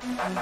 Huh?